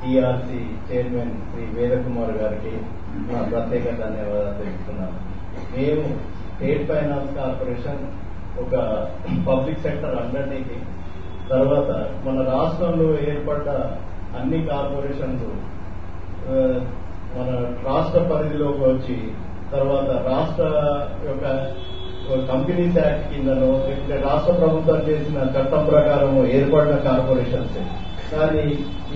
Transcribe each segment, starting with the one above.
TRC chairman Shri Vedakumar గారికి నా ప్రత్యేక ధన్యవాదాలు తెలుపుతున్నాను. మేము స్టేట్ ఫైనాన్స్ కార్పొరేషన్ ఒక పబ్లిక్ సెక్టర్ అండర్టేకింగ్ తర్వాత మన రాష్ట్రంలో ఏర్పడ్డ అన్ని కార్పొరేషన్లు మన రాష్ట్ర పరిధిలోకి వచ్చి తర్వాత రాష్ట్ర యొక్క కంపెనీస్ యాక్ట్ కిందనో లేకపోతే రాష్ట్ర ప్రభుత్వం చేసిన చట్టం ప్రకారం ఏర్పడిన కార్పొరేషన్స్. కానీ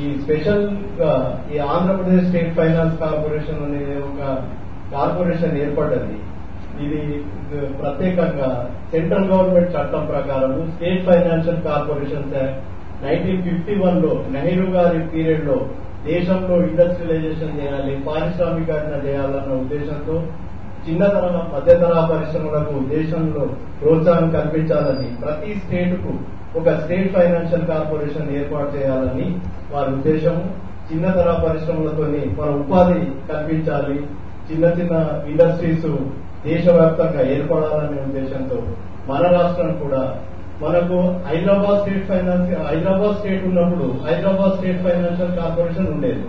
ఈ స్పెషల్గా ఈ ఆంధ్రప్రదేశ్ స్టేట్ ఫైనాన్స్ కార్పొరేషన్ అనే ఒక కార్పొరేషన్ ఏర్పడ్డది. ఇది ప్రత్యేకంగా సెంట్రల్ గవర్నమెంట్ చట్టం ప్రకారం state financial corporations act nineteen fifty వన్లో నెహ్రూ గారి పీరియడ్లో దేశంలో ఇండస్ట్రియలైజేషన్ చేయాలి పారిశ్రామికరణ చేయాలన్న ఉద్దేశంతో చిన్న తరహా మధ్య తరహా పరిశ్రమలకు దేశంలో ప్రోత్సాహం కల్పించాలని ప్రతి స్టేట్కు ఒక స్టేట్ ఫైనాన్షియల్ కార్పొరేషన్ ఏర్పాటు చేయాలని వారి ఉద్దేశం చిన్న తరహా పరిశ్రమలతోని మన ఉపాధి కల్పించాలి. చిన్న చిన్న ఇండస్ట్రీస్ దేశవ్యాప్తంగా ఏర్పడాలనే ఉద్దేశంతో మన రాష్ట్రం కూడా మనకు Hyderabad state finance Hyderabad state ఉన్నప్పుడు హైదరాబాద్ స్టేట్ ఫైనాన్షియల్ కార్పొరేషన్ ఉండేది.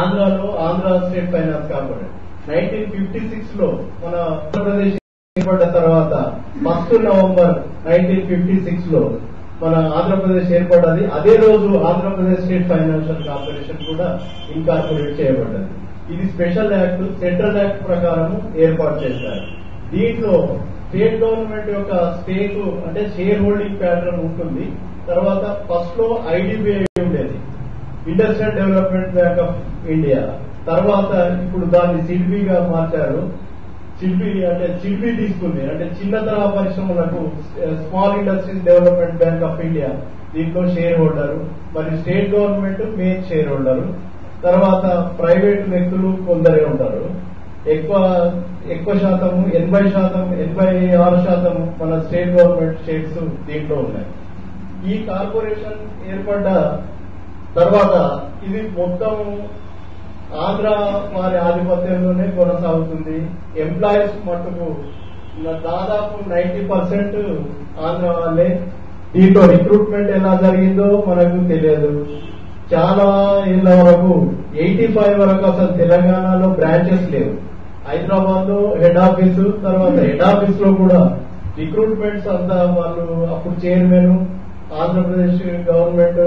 ఆంధ్రాలో Andhra state finance corporation nineteen fifty సిక్స్లో మన ఆంధ్రప్రదేశ్ ఏర్పడ్డ తర్వాత ఫస్ట్ నవంబర్ నైన్టీన్ ఫిఫ్టీ సిక్స్లో మన ఆంధ్రప్రదేశ్ ఏర్పడ్డది. అదే రోజు ఆంధ్రప్రదేశ్ స్టేట్ ఫైనాన్షియల్ కార్పొరేషన్ కూడా ఇన్కార్పొరేట్ చేయబడ్డది. ఇది స్పెషల్ యాక్ట్ సెంట్రల్ యాక్ట్ ప్రకారం ఏర్పాటు చేశారు. దీంట్లో స్టేట్ గవర్నమెంట్ యొక్క స్టేక్ అంటే షేర్ హోల్డింగ్ ప్యాటర్న్ ఉంటుంది. తర్వాత ఫస్ట్లో ఐడిబిఐ ఉండేది. Industrial development bank of India. తర్వాత ఇప్పుడు దాన్ని సిడ్బీగా మార్చారు. చిల్పి అంటే చిల్పి తీసుకుంది. అంటే చిన్న తరహా పరిశ్రమలకు small industries development bank of India దీంట్లో షేర్ హోల్డర్ మరి state government main share holder తర్వాత ప్రైవేట్ వ్యక్తులు కొందరే ఉంటారు. ఎక్కువ ఎక్కువ శాతం ఎనభై శాతం ఎనభై ఆరు శాతం మన స్టేట్ గవర్నమెంట్ షేర్స్ దీంట్లో ఉన్నాయి. ఈ కార్పొరేషన్ ఏర్పడ్డ తర్వాత ఇది మొత్తం ఆంధ్ర వారి ఆధిపత్యంలోనే కొనసాగుతుంది. ఎంప్లాయీస్ మట్టుకు దాదాపు నైన్టీ పర్సెంట్ ఆంధ్ర వాళ్ళే. దీంట్లో రిక్రూట్మెంట్ ఎలా జరిగిందో మనకు తెలియదు. చాలా ఏళ్ళ వరకు ఎయిటీ ఫైవ్ వరకు అసలు తెలంగాణలో బ్రాంచెస్ లేవు. హైదరాబాద్లో హెడ్ ఆఫీసు తర్వాత హెడ్ ఆఫీస్లో కూడా రిక్రూట్మెంట్స్ అంతా వాళ్ళు అప్పుడు చైర్మన్ ఆంధ్రప్రదేశ్ గవర్నమెంట్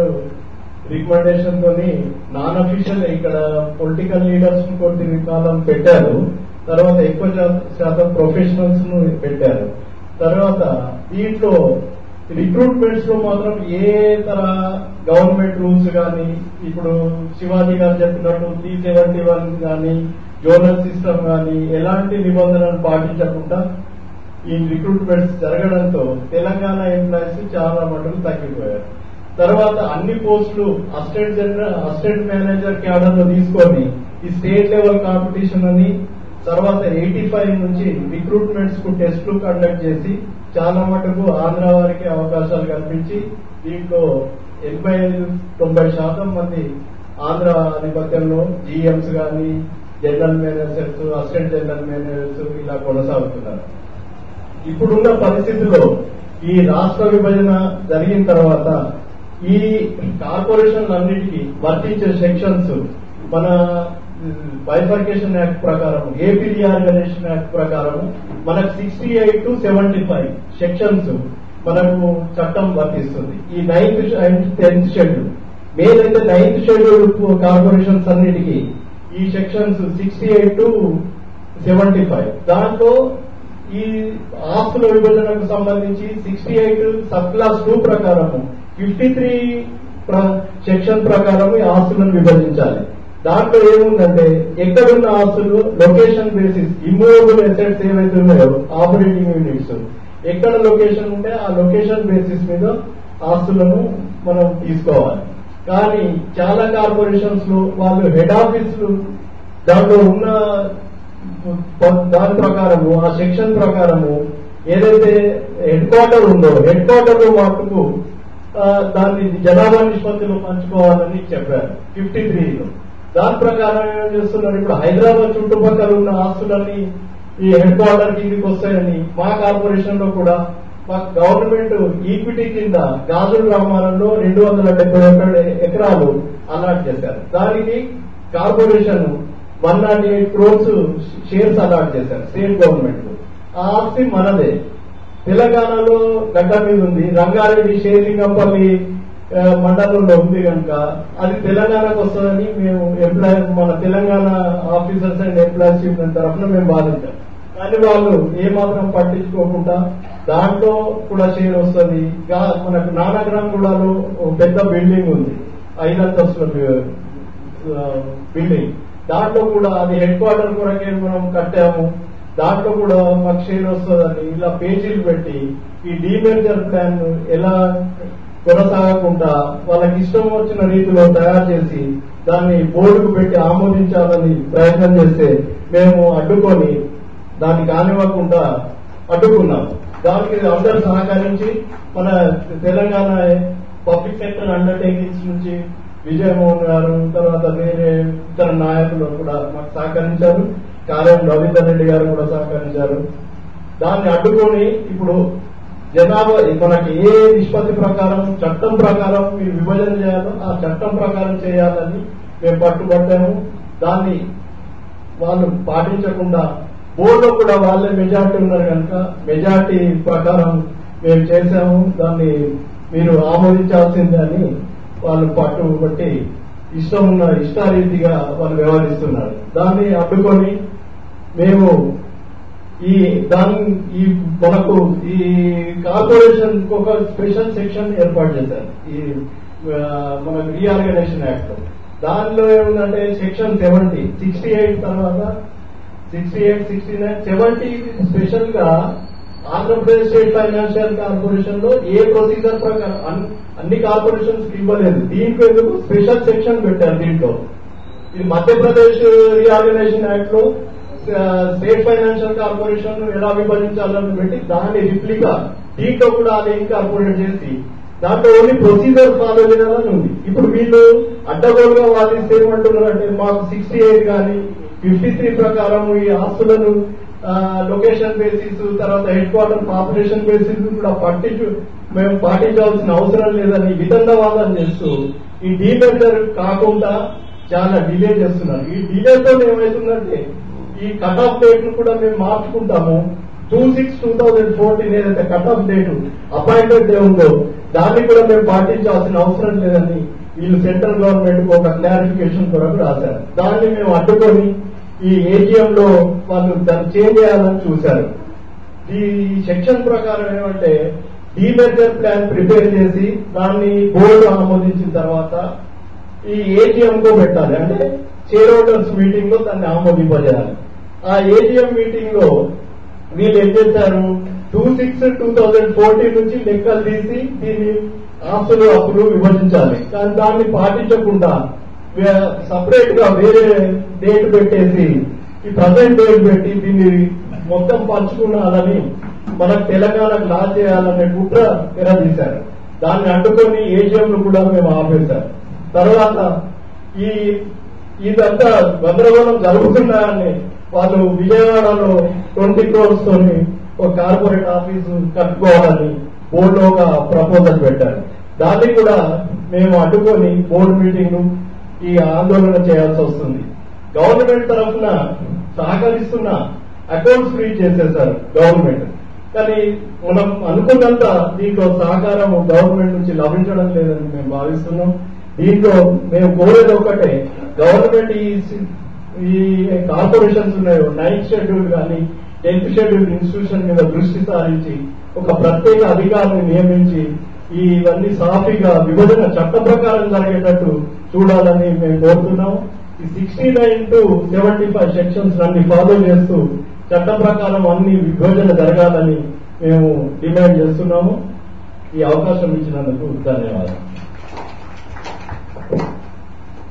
రికమెండేషన్ తోని నాన్ అఫీషియల్ ఇక్కడ పొలిటికల్ లీడర్స్ కొద్ది విధానం పెట్టారు. తర్వాత ఎక్కువ శాతం ప్రొఫెషనల్స్ను పెట్టారు. తర్వాత దీంట్లో రిక్రూట్మెంట్స్లో మాత్రం ఏ తర గవర్నమెంట్ రూల్స్ కానీ ఇప్పుడు శివాజీ గారు చెప్పినట్టు త్రీ సెవెంటీ వన్ కానీ జోనల్ సిస్టమ్ కానీ ఎలాంటి నిబంధనలు పాటించకుండా ఈ రిక్రూట్మెంట్స్ జరగడంతో తెలంగాణ ఎంప్లాయీస్ చాలా మటుకు తగ్గిపోయారు. తర్వాత అన్ని పోస్టులు అసిస్టెంట్ జనరల్ అసిస్టెంట్ మేనేజర్ క్యాడర్లో తీసుకొని ఈ స్టేట్ లెవెల్ కాంపిటీషన్ అని తర్వాత ఎయిటీ ఫైవ్ నుంచి రిక్రూట్మెంట్స్కు టెస్టులు కండక్ట్ చేసి చాలా మటుకు ఆంధ్ర వారికి అవకాశాలు కల్పించి దీంట్లో ఎనభై ఐదు తొంభై శాతం మంది ఆంధ్ర ఆధిపత్యంలో జీఎంస్ కానీ general managers assistant general managers ఇలా కొనసాగుతున్నారు. ఇప్పుడున్న పరిస్థితుల్లో ఈ రాష్ట్ర విభజన జరిగిన తర్వాత ఈ కార్పొరేషన్ అన్నిటికీ వర్తించే సెక్షన్స్ మన బైఫర్కేషన్ యాక్ట్ ప్రకారం ఏపీ రీఆర్గనైజేషన్ యాక్ట్ ప్రకారం మనకు sixty eight to seventy five sections మనకు చట్టం వర్తిస్తుంది. ఈ నైన్త్ అండ్ టెన్త్ షెడ్యూల్. మేలైతే నైన్త్ షెడ్యూల్ కార్పొరేషన్స్ అన్నిటికీ ఈ sections sixty eight to seventy five. దాంట్లో ఈ ఆస్తుల విభజనకు సంబంధించి sixty eight sub clause two ప్రకారము ఫిఫ్టీ త్రీ సెక్షన్ ప్రకారం ఈ ఆస్తులను విభజించాలి. దాంట్లో ఏముందంటే ఎక్కడున్న ఆస్తులు లొకేషన్ బేసిస్ ఇమ్మూవబుల్ ఎసెట్స్ ఏవైతే ఉన్నాయో ఆపరేటింగ్ యూనిట్స్ ఎక్కడ లొకేషన్ ఉంటే ఆ లొకేషన్ బేసిస్ మీద ఆస్తులను మనం తీసుకోవాలి. కానీ చాలా కార్పొరేషన్స్లో వాళ్ళు హెడ్ ఆఫీసులు దాంట్లో ఉన్న దాని ప్రకారము ఆ సెక్షన్ ప్రకారము ఏదైతే హెడ్ క్వార్టర్ ఉందో హెడ్ క్వార్టర్లో మటుకు దాన్ని జనాభా నిష్పత్తిలో పంచుకోవాలని చెప్పారు ఫిఫ్టీ త్రీలో దాని ప్రకారం ఏం చేస్తున్నారు? ఇప్పుడు హైదరాబాద్ చుట్టుపక్కల ఉన్న ఆస్తులన్నీ ఈ హెడ్ క్వార్టర్ కిందికి వస్తాయని మా కార్పొరేషన్లో కూడా మా గవర్నమెంట్ ఈక్విటీ కింద గాజుల గ్రామాలలో రెండు వందల డెబ్బై ఒకటి ఎకరాలు అలాట్ చేశారు. దానికి corporation one not eight crores shares allot చేశారు స్టేట్ గవర్నమెంట్. ఆ ఆస్తి మనదే. తెలంగాణలో గడ్డ మీద ఉంది. రంగారెడ్డి షేరింగ్ ఆ, మండలంలో ఉంది కనుక అది తెలంగాణకు వస్తుందని మేము ఎంప్లాయ్ మన Telangana officers and employees union తరఫున మేము బాధించాం. కానీ వాళ్ళు ఏమాత్రం పట్టించుకోకుండా దాంట్లో కూడా షేర్ వస్తుంది. మనకు నానగ్రామ్ కూడా ఒక పెద్ద బిల్డింగ్ ఉంది. ఐదంతస్తుల బిల్డింగ్. దాంట్లో కూడా అది హెడ్ క్వార్టర్ కొరకే మనం కట్టాము. దాంట్లో కూడా మాకు షేర్ వస్తుందని ఇలా పేజీలు పెట్టి ఈ డీమేజర్ ప్లాన్ ఎలా కొనసాగకుండా వాళ్ళకి ఇష్టం వచ్చిన రీతిలో తయారు చేసి దాన్ని బోర్డుకు పెట్టి ఆమోదించాలని ప్రయత్నం చేస్తే మేము అడ్డుకొని దాన్ని కానివ్వకుండా అడ్డుకున్నాం. దానికి అందరూ సహకరించి మన తెలంగాణ పబ్లిక్ సెక్టర్ అండర్టేకింగ్స్ నుంచి విజయమోహన్ గారు తర్వాత వేరే ఇతర నాయకులు కూడా మాకు సహకరించారు. కార్యం రవీందర్ రెడ్డి గారు కూడా సహకరించారు. దాన్ని అడ్డుకొని ఇప్పుడు జనాభా మనకి ఏ నిష్పత్తి ప్రకారం చట్టం ప్రకారం మీరు విభజన చేయాలో ఆ చట్టం ప్రకారం చేయాలని మేము పట్టుబట్టాము. దాన్ని వాళ్ళు పాటించకుండా బోర్డులో కూడా వాళ్ళే మెజార్టీ ఉన్నారు కనుక మెజార్టీ ప్రకారం మేము చేశాము. దాన్ని మీరు ఆమోదించాల్సిందే వాళ్ళు పట్టు బట్టి ఇష్టం ఉన్న ఇష్టారీతిగా వాళ్ళు వ్యవహరిస్తున్నారు. దాన్ని అడ్డుకొని మేము ఈ దాని ఈ మనకు ఈ కార్పొరేషన్ ఒక స్పెషల్ సెక్షన్ ఏర్పాటు చేశారు. ఈ మన రీఆర్గనైజేషన్ యాక్ట్. దానిలో ఏముందంటే సెక్షన్ సెవెంటీ సిక్స్టీ ఎయిట్ తర్వాత sixty eight sixty nine seventy స్పెషల్గా ఆంధ్రప్రదేశ్ స్టేట్ ఫైనాన్షియల్ కార్పొరేషన్లో ఏ ప్రొసీజర్ ప్రకారం అన్ని కార్పొరేషన్స్ ఇవ్వలేదు. దీంట్లో ఎందుకు? స్పెషల్ సెక్షన్ పెట్టారు దీంట్లో. ఇది మధ్యప్రదేశ్ రీఆర్గనైజేషన్ యాక్ట్లో స్టేట్ ఫైనాన్షియల్ కార్పొరేషన్ ఎలా విభజించాలని పెట్టి దాన్ని రిప్లిగా దీంట్లో కూడా అది ఇన్కార్పొరేట్ చేసి దాంట్లో ఓన్లీ ప్రొసీజర్ ఫాలో చేయాలని ఉంది. ఇప్పుడు వీళ్ళు అడ్డగోలుగా వాదిస్తే ఏమంటున్నారంటే మాకు సిక్స్టీ ఎయిట్ కానీ ఫిఫ్టీ త్రీ ప్రకారం ఈ ఆస్తులను లొకేషన్ బేసిస్ తర్వాత హెడ్ క్వార్టర్ పాపులేషన్ బేసిస్ కూడా పట్టించు మేము పాటించాల్సిన అవసరం లేదని విధండవాదం చేస్తూ ఈ డీమెజర్ కాకుండా చాలా డిలే చేస్తున్నారు. ఈ డిలేతో ఏమవుతుందంటే ఈ కట్ ఆఫ్ డేట్ను కూడా మేము మార్చుకుంటాము. Two six two thousand fourteen ఏదైతే cut off date appointment day ఉందో దాన్ని కూడా మేము పాటించాల్సిన అవసరం లేదని వీళ్ళు సెంట్రల్ గవర్నమెంట్ ఒక క్లారిఫికేషన్ కొరకు రాశారు. దాన్ని మేము అడ్డుకొని ఈ ఏటీఎం లో వాళ్ళు దాన్ని చేంజ్ చేయాలని చూశారు. ఈ సెక్షన్ ప్రకారం ఏమంటే డీమెజర్ ప్లాన్ ప్రిపేర్ చేసి దాన్ని బోర్డు ఆమోదించిన తర్వాత ఈ ఏటీఎం కో పెట్టాలి. అంటే షేర్ హోల్డర్స్ మీటింగ్లో దాన్ని ఆమోదింపజేయాలి. ఆ ఏటీఎం మీటింగ్లో వీళ్ళు ఏం చేశారు? Two six two thousand fourteen నుంచి లెక్కలు తీసి దీన్ని ఆస్తులు అప్పులు విభజించాలి. కానీ దాన్ని పాటించకుండా సపరేట్గా వేరే డేట్ పెట్టేసి ఈ ప్రజెంట్ డేట్ పెట్టి దీన్ని మొత్తం పంచుకున్నాలని మనకు తెలంగాణకు లా చేయాలనే కుట్ర తెరదీశారు. దాన్ని అడ్డుకొని ఏటీఎంలు కూడా మేము ఆపేశారు. తర్వాత ఈ ఇదంతా గందరగోళం జరుగుతున్నాయని వాళ్ళు విజయవాడలో ట్వంటీ క్రోర్స్ తోని ఒక కార్పొరేట్ ఆఫీసు కట్టుకోవాలని బోర్డులో ఒక ప్రపోజల్ పెట్టారు. దాన్ని కూడా మేము అడ్డుకొని బోర్డు మీటింగ్ ఈ ఆందోళన చేయాల్సి వస్తుంది. గవర్నమెంట్ తరఫున సహకరిస్తున్న అకౌంట్స్ ఫ్రీ చేసేసారు గవర్నమెంట్. కానీ మనం అనుకున్నంత దీంట్లో సహకారం గవర్నమెంట్ నుంచి లభించడం లేదని మేము భావిస్తున్నాం. దీంట్లో మేము కోరేది ఒకటే గవర్నమెంట్ ఈ ఈ కార్పొరేషన్స్ ఉన్నాయో. నైన్త్ షెడ్యూల్ కానీ టెన్త్ షెడ్యూల్ ఇన్స్టిట్యూషన్ మీద దృష్టి సారించి ఒక ప్రత్యేక అధికారిని నియమించి ఇవన్నీ సాఫీగా విభజన చట్ట ప్రకారం జరిగేటట్టు చూడాలని మేము కోరుతున్నాం. ఈ sixty nine to seventy five sections అన్ని ఫాలో చేస్తూ చట్ట ప్రకారం అన్ని విభజన జరగాలని మేము డిమాండ్ చేస్తున్నాము. ఈ అవకాశం ఇచ్చినందుకు ధన్యవాదాలు.